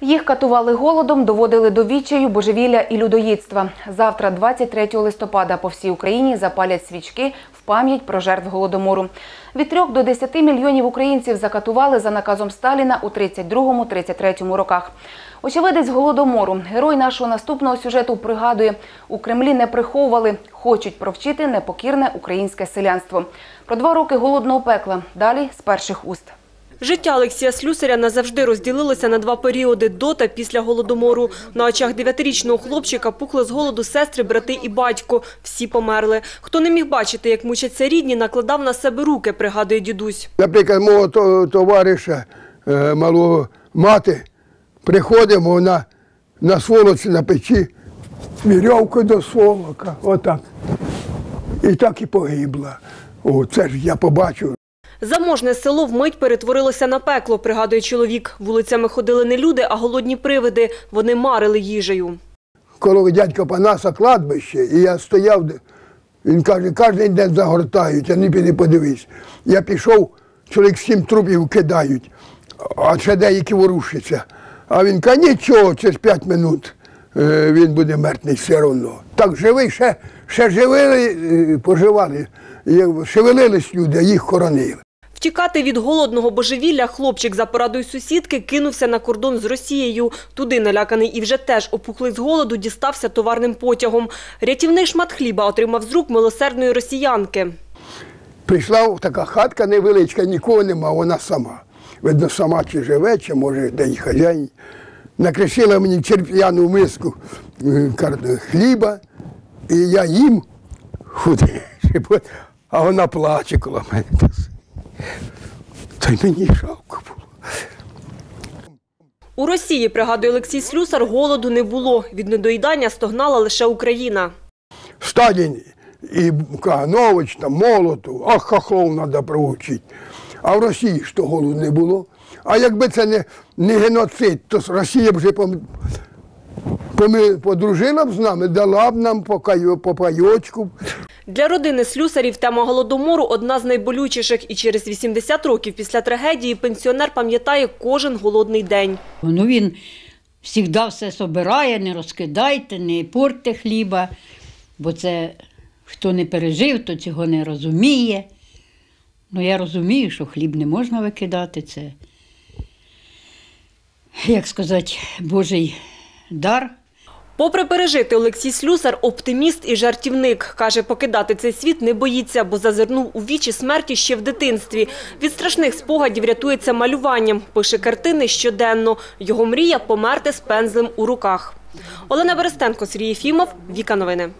Їх катували голодом, доводили до відчаю, божевілля і людоїдства. Завтра, 23 листопада, по всій Україні запалять свічки в пам'ять про жертв голодомору. Від 3 до 10 мільйонів українців закатували за наказом Сталіна у 32-33 роках. Очевидець голодомору, герой нашого наступного сюжету пригадує, у Кремлі не приховували, хочуть провчити непокірне українське селянство. Про два роки голодного пекла. Далі з перших уст. Життя Олексія Слюсаря назавжди розділилося на два періоди – до та після Голодомору. На очах дев'ятирічного хлопчика пухли з голоду сестри, брати і батько. Всі померли. Хто не міг бачити, як мучаться рідні, накладав на себе руки, пригадує дідусь. Наприклад, мого товариша, е, малого мати, приходимо вона на сволоці на печі, вірьовкою до сволока, отак. І так і погибла. О, це ж я побачив. Заможне село вмить перетворилося на пекло, пригадує чоловік. Вулицями ходили не люди, а голодні привиди. Вони марили їжею. Коло дядька Панаса кладбище, і я стояв, він каже, кожен день загортають, а не подивись. Я пішов, чоловік сім трупів кидають, а ще деякі ворушаться. А він каже, нічого, через п'ять минут е, він буде мертвий все одно. Так живий, ще, ще живили, е, поживали, шевелились люди, їх хоронили. Втікати від голодного божевілля хлопчик за порадою сусідки кинувся на кордон з Росією. Туди наляканий і вже теж опухлий з голоду дістався товарним потягом. Рятівний шмат хліба отримав з рук милосердної росіянки. Прийшла така хатка невеличка, нікого нема, вона сама. Видно, сама чи живе, чи може де й хазяїн. Накришила мені черп'яну миску е, хліба, і я їм худий, а вона плаче коло мене. Та й мені жалко було. У Росії, пригадує Олексій Слюсар, голоду не було. Від недоїдання стогнала лише Україна. Сталін і Каганович, там, Молотов, ах, хохлов треба проучити. А в Росії ж то голоду не було. А якби це не, не геноцид, то Росія б вже подружила б з нами, дала б нам по, пайочку. Для родини Слюсарів тема голодомору одна з найболючіших. І через 80 років після трагедії пенсіонер пам'ятає кожен голодний день. Ну він завжди все собирає, не розкидайте, не портьте хліба, бо це хто не пережив, то цього не розуміє. Ну, я розумію, що хліб не можна викидати. Це, як сказати, Божий дар. Попри пережити, Олексій Слюсар – оптиміст і жартівник. Каже, покидати цей світ не боїться, бо зазирнув у вічі смерті ще в дитинстві. Від страшних спогадів рятується малюванням. Пише картини щоденно. Його мрія – померти з пензлем у руках. Олена Берестенко, Сергій Фімов, Віка Новини.